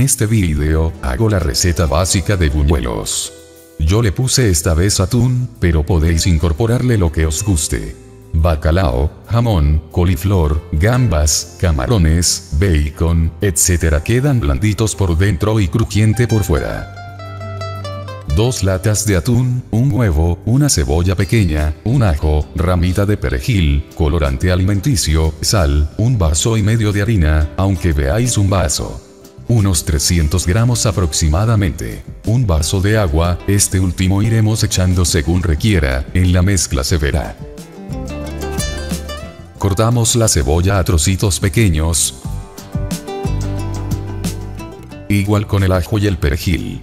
este vídeo, hago la receta básica de buñuelos. Yo le puse esta vez atún, pero podéis incorporarle lo que os guste. Bacalao, jamón, coliflor, gambas, camarones, bacon, etc. quedan blanditos por dentro y crujiente por fuera. Dos latas de atún, un huevo, una cebolla pequeña, un ajo, ramita de perejil, colorante alimenticio, sal, un vaso y medio de harina, aunque veáis un vaso. Unos 300 gramos aproximadamente. Un vaso de agua, este último iremos echando según requiera, en la mezcla se verá. Cortamos la cebolla a trocitos pequeños. Igual con el ajo y el perejil.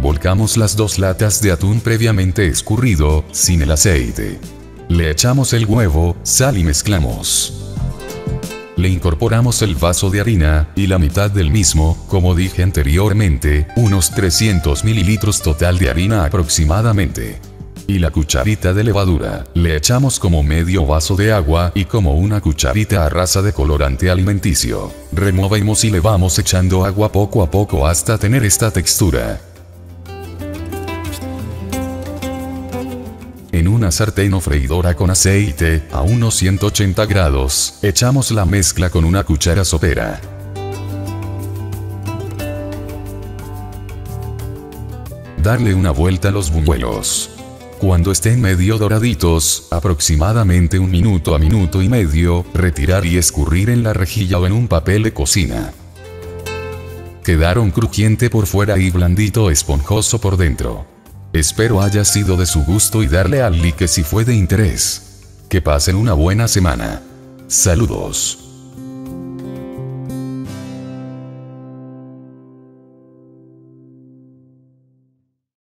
Volcamos las dos latas de atún previamente escurrido, sin el aceite. Le echamos el huevo, sal y mezclamos. Le incorporamos el vaso de harina, y la mitad del mismo, como dije anteriormente, unos 300 mililitros total de harina aproximadamente. Y la cucharita de levadura, le echamos como medio vaso de agua y como una cucharita a raza de colorante alimenticio. Removemos y le vamos echando agua poco a poco hasta tener esta textura. En una sartén o freidora con aceite, a unos 180 grados, echamos la mezcla con una cuchara sopera. Darle una vuelta a los buñuelos. Cuando estén medio doraditos, aproximadamente un minuto a minuto y medio, retirar y escurrir en la rejilla o en un papel de cocina. Quedaron crujiente por fuera y blandito esponjoso por dentro. Espero haya sido de su gusto y darle al like si fue de interés. Que pasen una buena semana. Saludos.